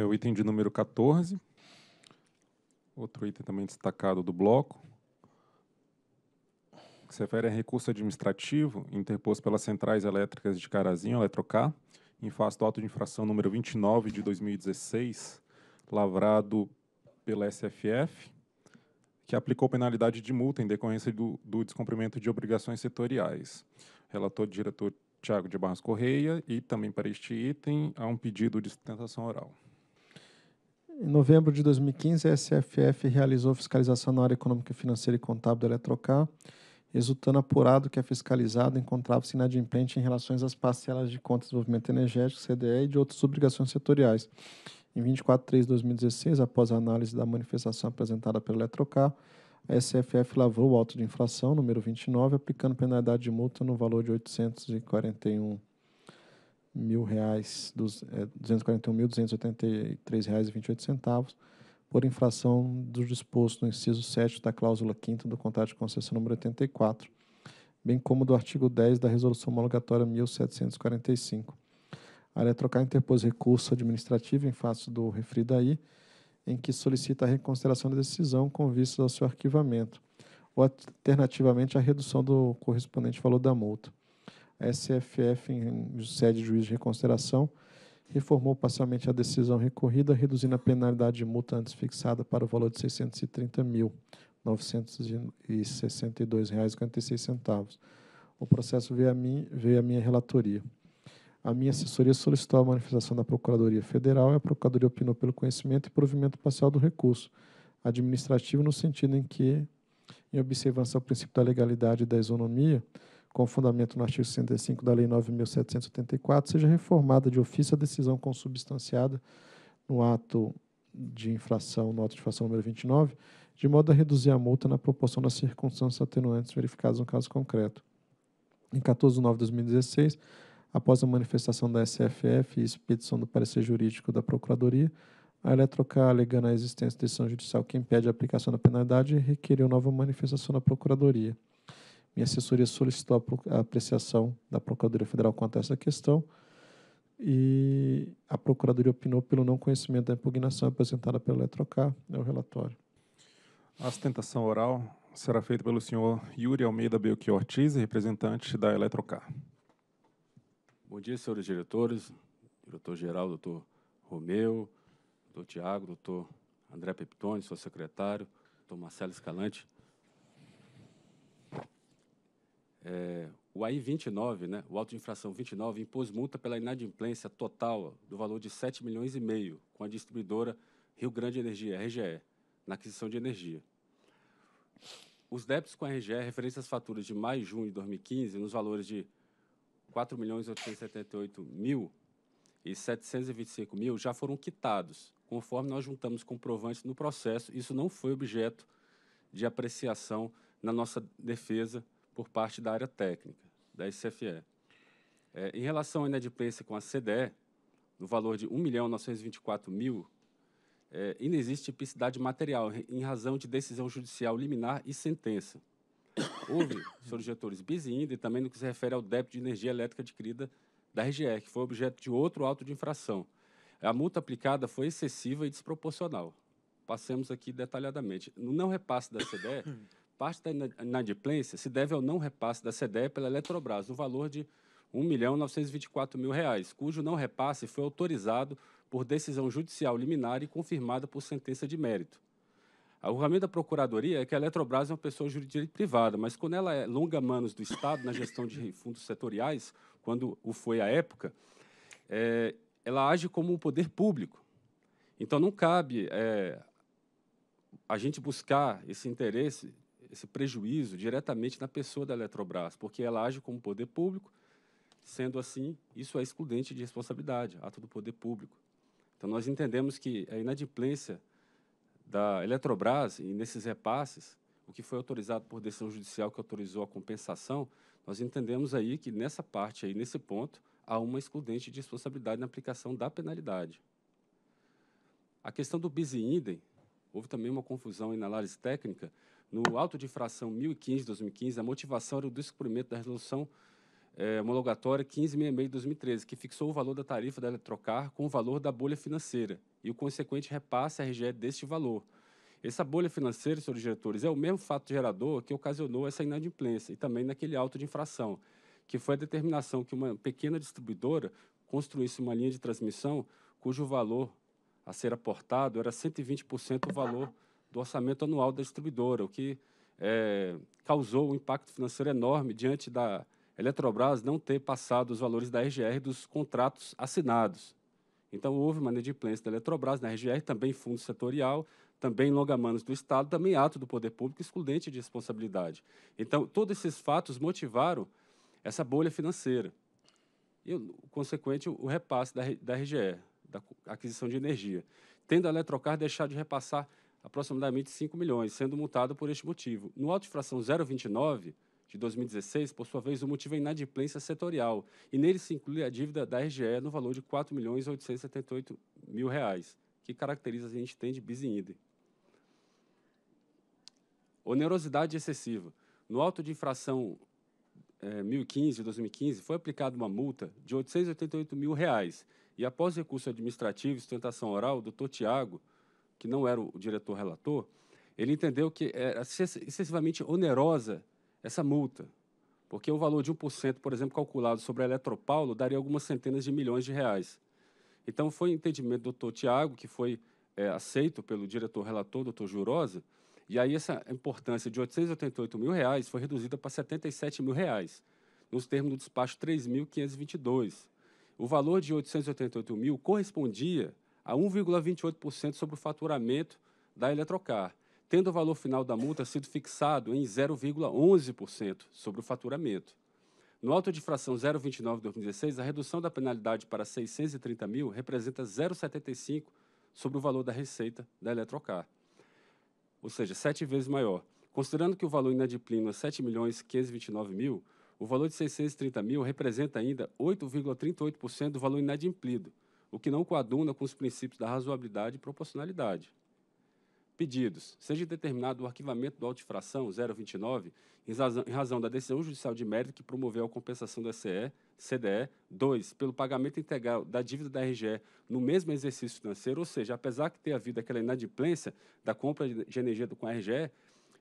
É o item de número 14. Outro item também destacado do bloco, que se refere a recurso administrativo interposto pelas centrais elétricas de Carazinho, Eletrocar, em face do auto de infração número 29 de 2016, lavrado pela SFF, que aplicou penalidade de multa em decorrência do, do descumprimento de obrigações setoriais. Relator diretor Tiago de Barros Correia e também para este item há um pedido de sustentação oral. Em novembro de 2015, a SFF realizou fiscalização na área econômica, financeira e contábil da Eletrocar, resultando apurado que a fiscalizada encontrava-se inadimplente em relação às parcelas de contas de desenvolvimento energético, CDE, e de outras obrigações setoriais. Em 24 de 3 de 2016, após a análise da manifestação apresentada pela Eletrocar, a SFF lavrou o auto de infração, número 29, aplicando penalidade de multa no valor de 841 mil reais, dos, é, 241.283 reais e 28 centavos, por infração do disposto no inciso 7 da cláusula 5 do contrato de concessão número 84, bem como do artigo 10 da resolução homologatória 1745. A Eletrocar interpôs recurso administrativo em face do referido aí, em que solicita a reconsideração da decisão com vistas ao seu arquivamento, ou alternativamente a redução do correspondente valor da multa. A SFF, em sede de juiz de reconsideração, reformou parcialmente a decisão recorrida, reduzindo a penalidade de multa antes fixada para o valor de R$ 630.962,46. O processo veio a, mim, veio a minha relatoria. A minha assessoria solicitou a manifestação da Procuradoria Federal e a Procuradoria opinou pelo conhecimento e provimento parcial do recurso administrativo no sentido em que, em observância ao princípio da legalidade e da isonomia, com fundamento no artigo 65 da Lei 9.784, seja reformada de ofício a decisão consubstanciada no ato de infração, no ato de infração número 29, de modo a reduzir a multa na proporção das circunstâncias atenuantes verificadas no caso concreto. Em 14 de nove de 2016, Após a manifestação da SFF e expedição do parecer jurídico da Procuradoria, a Eletrocar, alegando a existência de decisão judicial que impede a aplicação da penalidade, requeriu nova manifestação da Procuradoria. Minha assessoria solicitou a apreciação da Procuradoria Federal quanto a essa questão e a Procuradoria opinou pelo não conhecimento da impugnação apresentada pela Eletrocar. É o relatório. A sustentação oral será feita pelo senhor Yuri Almeida Belchior Ortiz, representante da Eletrocar. Bom dia, senhores diretores, diretor-geral, doutor Romeu, doutor Tiago, doutor André Peptoni, seu secretário, doutor Marcelo Escalante. É, o AI 29, né, o auto de infração 29, impôs multa pela inadimplência total do valor de 7 milhões e meio com a distribuidora Rio Grande Energia, RGE, na aquisição de energia. Os débitos com a RGE referentes às faturas de maio e junho de 2015, nos valores de 4 milhões 878 mil e 725 mil já foram quitados, conforme nós juntamos comprovantes no processo. Isso não foi objeto de apreciação na nossa defesa por parte da área técnica, da SFE. É, em relação à inadimplência com a CDE, no valor de 1 milhão 924 mil, é, inexiste tipicidade material em razão de decisão judicial liminar e sentença. Houve, senhores diretores, bis e também no que se refere ao débito de energia elétrica adquirida da RGE, que foi objeto de outro auto de infração. A multa aplicada foi excessiva e desproporcional. Passemos aqui detalhadamente. No não repasse da CDE, parte da inadimplência se deve ao não repasse da CDE pela Eletrobras, no valor de R$ 1.924.000, mil reais, cujo não repasse foi autorizado por decisão judicial liminar e confirmada por sentença de mérito. O argumento da Procuradoria é que a Eletrobras é uma pessoa jurídica privada, mas quando ela é longa-manos do Estado na gestão de fundos setoriais, quando o foi à época, é, ela age como um poder público. Então, não cabe é, a gente buscar esse interesse, esse prejuízo diretamente na pessoa da Eletrobras, porque ela age como poder público, sendo assim, isso é excludente de responsabilidade, ato do poder público. Então, nós entendemos que a inadimplência da Eletrobras, e nesses repasses, o que foi autorizado por decisão judicial que autorizou a compensação, nós entendemos aí que nessa parte aí, nesse ponto, há uma excludente de responsabilidade na aplicação da penalidade. A questão do bis idem, houve também uma confusão na análise técnica. No auto de infração 1015 de 2015, a motivação era o descumprimento da resolução é, homologatória 1566 de 2013, que fixou o valor da tarifa da Eletrocar com o valor da bolha financeira e o consequente repasse à RGE deste valor. Essa bolha financeira, senhores diretores, é o mesmo fato gerador que ocasionou essa inadimplência e também naquele auto de infração, que foi a determinação que uma pequena distribuidora construísse uma linha de transmissão cujo valor a ser aportado era 120% o valor do orçamento anual da distribuidora, o que é, causou um impacto financeiro enorme diante da Eletrobras não ter passado os valores da RGR dos contratos assinados. Então, houve uma inadimplência da Eletrobras na RGR, também fundo setorial, também longamanos do Estado, também ato do poder público excludente de responsabilidade. Então, todos esses fatos motivaram essa bolha financeira e, consequente, o repasse da, da da aquisição de energia, tendo a Eletrocar deixado de repassar aproximadamente 5 milhões, sendo multado por este motivo. No auto de fração 029 de 2016, por sua vez, o motivo é inadimplência setorial, e nele se inclui a dívida da RGE no valor de 4 milhões 878 mil reais, que caracteriza a gente tem de bis in. Onerosidade excessiva. No auto de infração é, 1015 2015, foi aplicada uma multa de 888 mil reais. E após recurso administrativo e sustentação oral, o doutor Tiago, que não era o diretor relator, ele entendeu que era excessivamente onerosa essa multa, porque o valor de 1%, por exemplo, calculado sobre a Eletropaulo, daria algumas centenas de milhões de reais. Então, foi o entendimento do doutor Tiago, que foi é, aceito pelo diretor relator, doutor Jurosa, e aí essa importância de 888 mil reais foi reduzida para 77 mil reais, nos termos do despacho 3.522. O valor de 888 mil correspondia a 1,28% sobre o faturamento da Eletrocar, tendo o valor final da multa sido fixado em 0,11% sobre o faturamento. No auto de fração 029 de 2016, a redução da penalidade para 630 mil representa 0,75 sobre o valor da receita da Eletrocar ou seja, sete vezes maior. Considerando que o valor inadimplino é 7 milhões 529 mil, o valor de 630 mil representa ainda 8,38% do valor inadimplido, o que não coaduna com os princípios da razoabilidade e proporcionalidade. Pedidos. Seja determinado o arquivamento do auto-infração 029 em razão, em razão da decisão judicial de mérito que promoveu a compensação do SE, CDE. 2. Pelo pagamento integral da dívida da RGE no mesmo exercício financeiro, ou seja, apesar de ter havido aquela inadimplência da compra de energia com a RGE,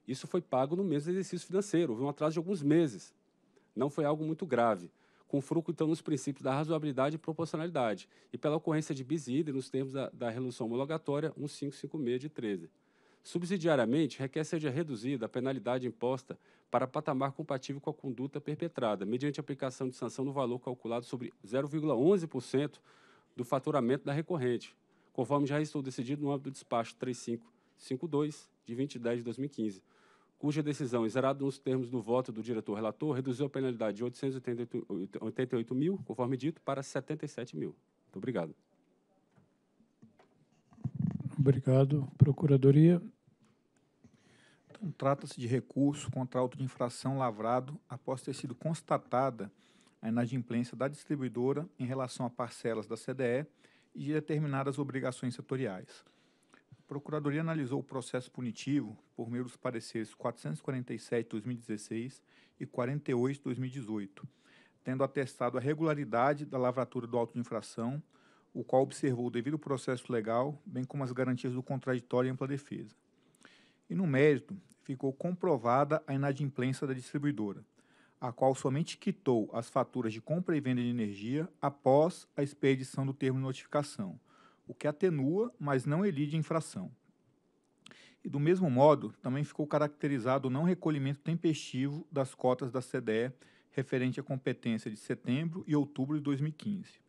isso foi pago no mesmo exercício financeiro. Houve um atraso de alguns meses. Não foi algo muito grave com fruto, então, nos princípios da razoabilidade e proporcionalidade, e pela ocorrência de bis nos termos da, da resolução homologatória 1556 de 13. Subsidiariamente, requer seja reduzida a penalidade imposta para patamar compatível com a conduta perpetrada, mediante aplicação de sanção no valor calculado sobre 0,11% do faturamento da recorrente, conforme já estou decidido no âmbito do despacho 3552 de 20 de 10 de 2015, cuja decisão, exerada nos termos do voto do diretor relator, reduziu a penalidade de 888 mil, conforme dito, para 77 mil. Muito obrigado. Obrigado. Procuradoria. Então, Trata-se de recurso contra auto de infração lavrado após ter sido constatada a inadimplência da distribuidora em relação a parcelas da CDE e de determinadas obrigações setoriais. Procuradoria analisou o processo punitivo por meio dos pareceres 447-2016 e 48-2018, tendo atestado a regularidade da lavratura do auto de infração, o qual observou o devido processo legal, bem como as garantias do contraditório e ampla defesa. E no mérito, ficou comprovada a inadimplência da distribuidora, a qual somente quitou as faturas de compra e venda de energia após a expedição do termo de notificação, o que atenua, mas não elide infração. E do mesmo modo, também ficou caracterizado o não recolhimento tempestivo das cotas da CDE referente à competência de setembro e outubro de 2015.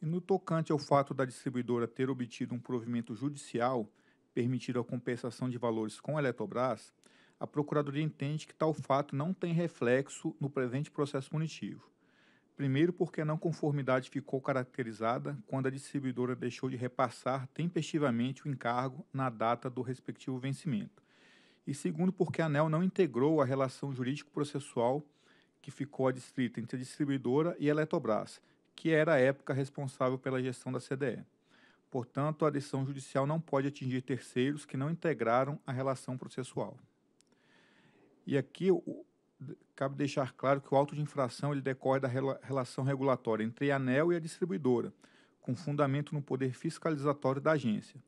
E no tocante ao fato da distribuidora ter obtido um provimento judicial permitindo a compensação de valores com a Eletrobras, a Procuradoria entende que tal fato não tem reflexo no presente processo punitivo. Primeiro, porque a não conformidade ficou caracterizada quando a distribuidora deixou de repassar tempestivamente o encargo na data do respectivo vencimento. E segundo, porque a ANEL não integrou a relação jurídico-processual que ficou adstrita entre a distribuidora e a Eletrobras, que era a época responsável pela gestão da CDE. Portanto, a decisão judicial não pode atingir terceiros que não integraram a relação processual. E aqui, cabe deixar claro que o auto de infração ele decorre da rela relação regulatória entre a ANEL e a distribuidora, com fundamento no poder fiscalizatório da agência.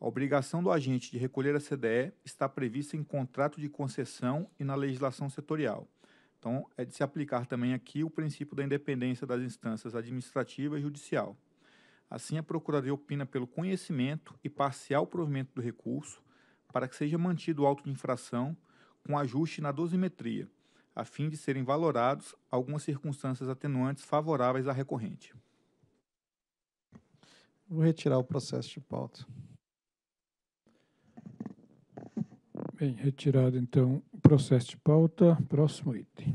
A obrigação do agente de recolher a CDE está prevista em contrato de concessão e na legislação setorial. Então, é de se aplicar também aqui o princípio da independência das instâncias administrativa e judicial. Assim, a Procuradoria opina pelo conhecimento e parcial provimento do recurso para que seja mantido o auto de infração com ajuste na dosimetria, a fim de serem valorados algumas circunstâncias atenuantes favoráveis à recorrente. Vou retirar o processo de pauta. Bem, retirado então o processo de pauta. Próximo item.